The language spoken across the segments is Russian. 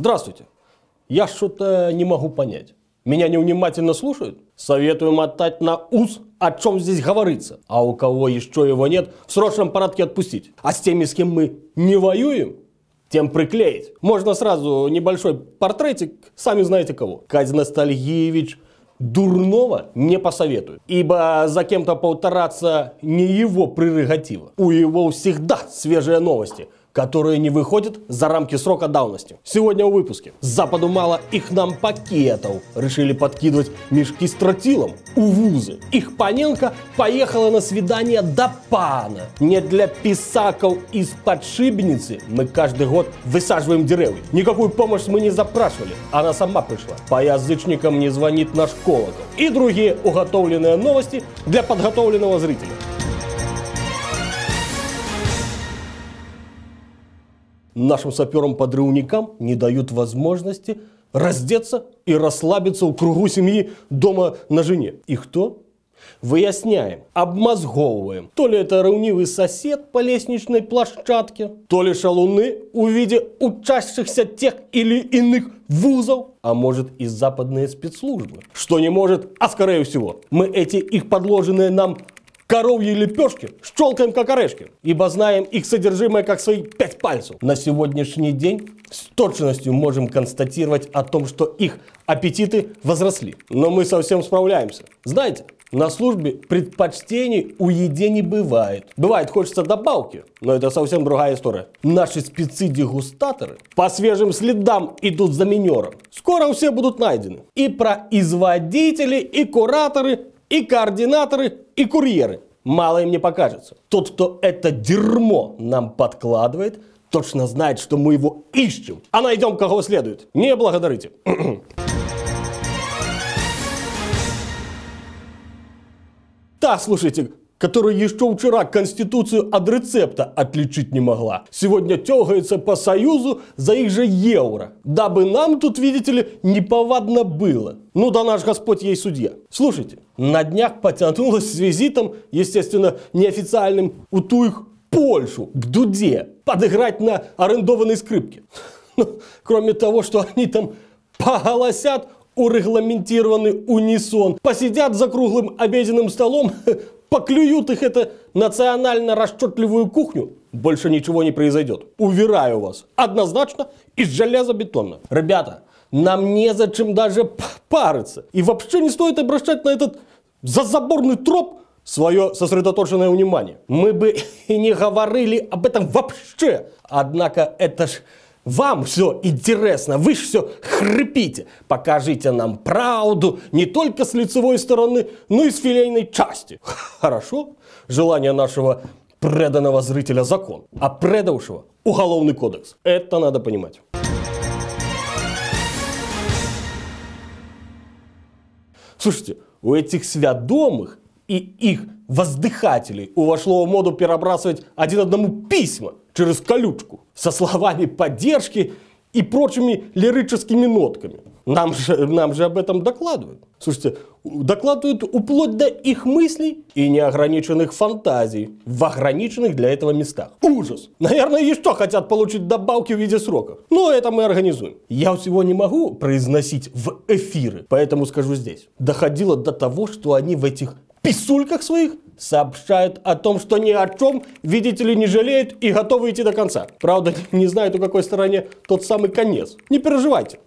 Здравствуйте. Я что-то не могу понять. Меня невнимательно слушают? Советую мотать на ус, о чем здесь говорится. А у кого еще его нет, в срочном порядке отпустить. А с теми, с кем мы не воюем, тем приклеить. Можно сразу небольшой портретик, сами знаете кого. Кадь Ностальгиевич дурного не посоветую, ибо за кем-то поутараться не его прерогатива. У его всегда свежие новости – которые не выходят за рамки срока давности. Сегодня в выпуске. Западу мало их нам пакетов. Решили подкидывать мешки с тротилом у вузы. Их Паненко поехала на свидание до пана. Не для писаков из подшибницы мы каждый год высаживаем деревья. Никакую помощь мы не запрашивали. Она сама пришла. По язычникам не звонит наш колокол. И другие уготовленные новости для подготовленного зрителя. Нашим саперам-подрывникам не дают возможности раздеться и расслабиться у кругу семьи дома на жене. И кто? Выясняем, обмозговываем. То ли это ревнивый сосед по лестничной площадке, то ли шалуны в виде учащихся тех или иных вузов, а может и западные спецслужбы. Что не может, а скорее всего, мы эти их подложенные нам коровьи лепешки щелкаем как орешки, ибо знаем их содержимое как свои пять пальцев. На сегодняшний день с точностью можем констатировать о том, что их аппетиты возросли. Но мы совсем справляемся. Знаете, на службе предпочтений у еде не бывает. Бывает, хочется добавки, но это совсем другая история. Наши спецы-дегустаторы по свежим следам идут за минером. Скоро все будут найдены. И производители, и кураторы, и координаторы, и курьеры. Мало им не покажется. Тот, кто это дерьмо нам подкладывает, точно знает, что мы его ищем. А найдем кого следует. Не благодарите. Да, слушайте, которая еще вчера Конституцию от рецепта отличить не могла. Сегодня тягается по Союзу за их же евро. Дабы нам тут, видите ли, неповадно было. Ну да наш Господь ей судья. Слушайте, на днях потянулась с визитом, естественно, неофициальным, у туих Польшу, к Дуде, подыграть на арендованной скрипке. Ну, кроме того, что они там поголосят урегламентированный унисон, посидят за круглым обеденным столом, поклюют их это национально расчетливую кухню, больше ничего не произойдет. Уверяю вас, однозначно из железобетона. Ребята, нам незачем даже париться. И вообще не стоит обращать на этот зазаборный троп свое сосредоточенное внимание. Мы бы и не говорили об этом вообще. Однако это ж вам все интересно, вы все хрипите. Покажите нам правду не только с лицевой стороны, но и с филейной части. Хорошо? Желание нашего преданного зрителя закон, а предавшего уголовный кодекс. Это надо понимать. Слушайте, у этих свядомых и их воздыхателей вошло в моду перебрасывать один одному письма через колючку со словами поддержки и прочими лирическими нотками. Нам же, нам же об этом докладывают. Слушайте, докладывают уплоть до их мыслей и неограниченных фантазий в ограниченных для этого местах. Ужас! Наверное, еще хотят получить добавки в виде сроков. Но это мы организуем. Я всего не могу произносить в эфиры, поэтому скажу здесь. Доходило до того, что они в этих писульках своих сообщают о том, что ни о чем, видите ли, не жалеют и готовы идти до конца. Правда, не знают, у какой стороне тот самый конец. Не переживайте.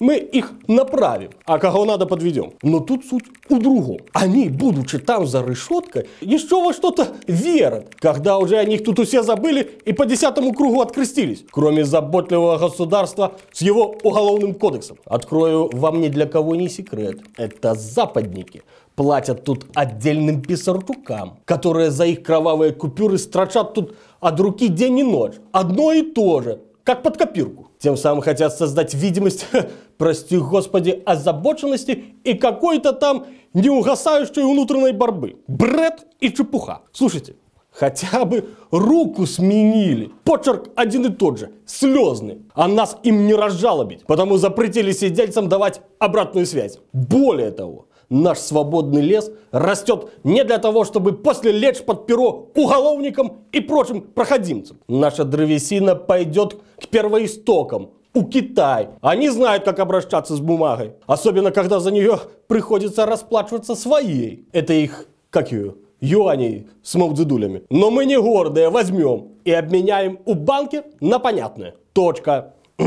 Мы их направим, а кого надо подведем. Но тут суть у другом. Они, будучи там за решеткой, еще во что-то верят, когда уже о них тут все забыли и по десятому кругу открестились. Кроме заботливого государства с его уголовным кодексом. Открою вам ни для кого не секрет. Это западники платят тут отдельным писарчукам, которые за их кровавые купюры строчат тут от руки день и ночь. Одно и то же, как под копирку. Тем самым хотят создать видимость, прости господи, озабоченности и какой-то там неугасающей внутренней борьбы. Бред и чепуха. Слушайте, хотя бы руку сменили. Почерк один и тот же, слезный. А нас им не разжалобить, потому запретили сидельцам давать обратную связь. Более того, наш свободный лес растет не для того, чтобы после лечь под перо уголовникам и прочим проходимцам. Наша древесина пойдет к первоистокам, у Китай. Они знают, как обращаться с бумагой. Особенно, когда за нее приходится расплачиваться своей. Это их, как ее, юаней с молдзидулями. Но мы не гордые, возьмем и обменяем у банки на понятное. Точка.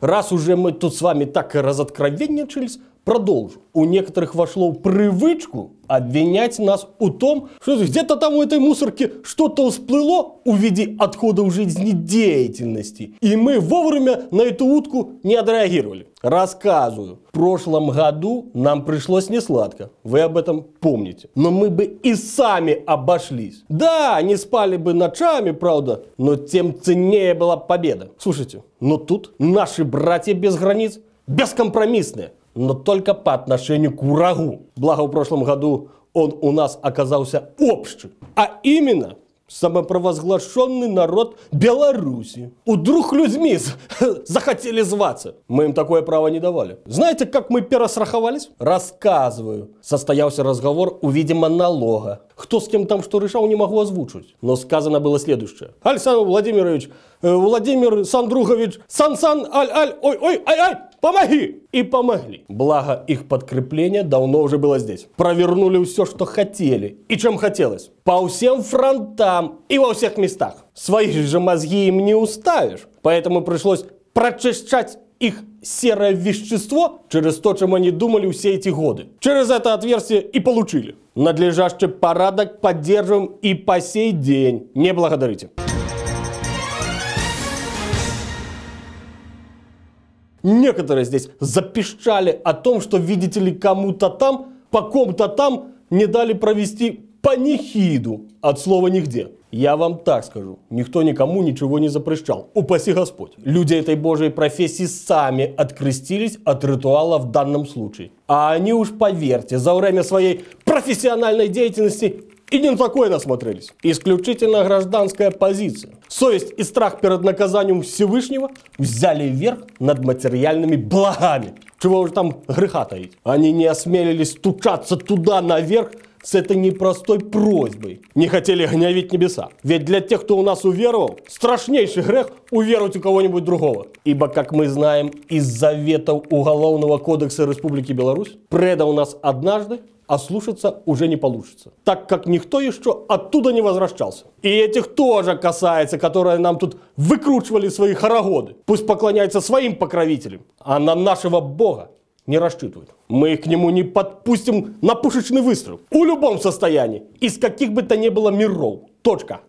Раз уже мы тут с вами так разоткровенничались, продолжу. У некоторых вошло в привычку обвинять нас у том, что где-то там у этой мусорки что-то всплыло в виде отходов жизнедеятельности. И мы вовремя на эту утку не отреагировали. Рассказываю. В прошлом году нам пришлось несладко. Вы об этом помните. Но мы бы и сами обошлись. Да, не спали бы ночами, правда, но тем ценнее была победа. Слушайте, но тут наши братья без границ бескомпромиссные но только по отношению к врагу. Благо в прошлом году он у нас оказался общим, а именно самопровозглашенный народ Беларуси. У друг людьми захотели зваться. Мы им такое право не давали. Знаете, как мы перестраховались? Рассказываю. Состоялся разговор у, видимо, налога. Кто с кем там что решал, не могу озвучить. Но сказано было следующее. Александр Владимирович, э, Владимир Сандругович, Сан-Сан, Аль-Аль, ой-ой, ай-ай, помоги! И помогли. Благо, их подкрепление давно уже было здесь. Провернули все, что хотели. И чем хотелось. По всем фронтам и во всех местах. Свои же мозги им не уставишь. Поэтому пришлось прочищать их серое вещество через то, чем они думали все эти годы. Через это отверстие и получили. Надлежащий порядок поддерживаем и по сей день. Не благодарите. Некоторые здесь запищали о том, что, видите ли, кому-то там, по ком-то там не дали провести панихиду от слова «нигде». Я вам так скажу, никто никому ничего не запрещал. Упаси Господь. Люди этой Божьей профессии сами открестились от ритуала в данном случае. А они уж, поверьте, за время своей профессиональной деятельности и не на такое насмотрелись. Исключительно гражданская позиция. Совесть и страх перед наказанием Всевышнего взяли верх над материальными благами. Чего уже там греха таить. Они не осмелились стучаться туда наверх, с этой непростой просьбой. Не хотели гневить небеса. Ведь для тех, кто у нас уверовал, страшнейший грех уверовать у кого-нибудь другого. Ибо, как мы знаем из заветов Уголовного кодекса Республики Беларусь, преда у нас однажды, а слушаться уже не получится, так как никто еще оттуда не возвращался. И этих тоже касается, которые нам тут выкручивали свои хорогоды. Пусть поклоняются своим покровителям, а на нашего Бога не рассчитывают. Мы к нему не подпустим на пушечный выстрел. В любом состоянии. Из каких бы то ни было миров. Точка.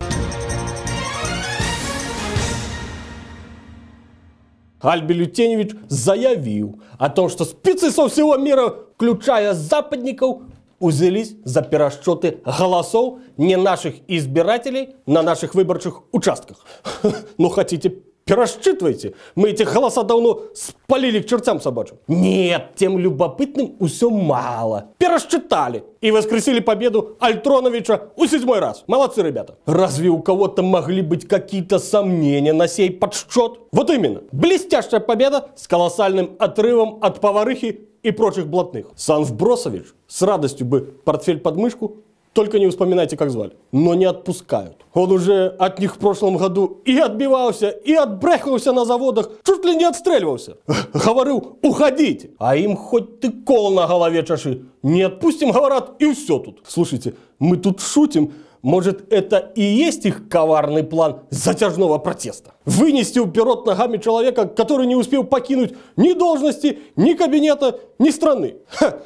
Альби Лютеневич заявил о том, что спецы со всего мира, включая западников, узялись за перерасчеты голосов не наших избирателей на наших выборчих участках. Ну, хотите Пересчитывайте. Мы эти голоса давно спалили к чертям собачьим. Нет, тем любопытным все мало. Пересчитали. И воскресили победу Альтроновича у седьмой раз. Молодцы, ребята. Разве у кого-то могли быть какие-то сомнения на сей подсчет? Вот именно. Блестящая победа с колоссальным отрывом от поварыхи и прочих блатных. Сан Вбросович с радостью бы портфель под мышку только не вспоминайте, как звали. Но не отпускают. Он уже от них в прошлом году и отбивался, и отбрехался на заводах, чуть ли не отстреливался. Говорил, уходите. А им хоть ты кол на голове чаши. Не отпустим, говорят, и все тут. Слушайте, мы тут шутим, может, это и есть их коварный план затяжного протеста? Вынести вперед ногами человека, который не успел покинуть ни должности, ни кабинета, ни страны. Ха.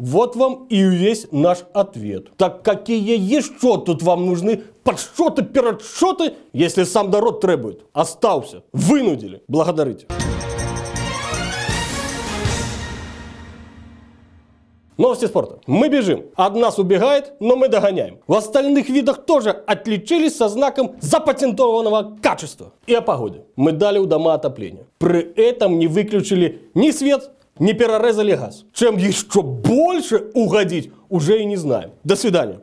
Вот вам и весь наш ответ. Так какие еще тут вам нужны подсчеты, пересчеты, если сам народ требует? Остался, вынудили. Благодарите. Новости спорта. Мы бежим. От нас убегает, но мы догоняем. В остальных видах тоже отличились со знаком запатентованного качества. И о погоде. Мы дали у дома отопления. При этом не выключили ни свет, не перерезали газ. Чем еще больше угодить, уже и не знаем. До свидания.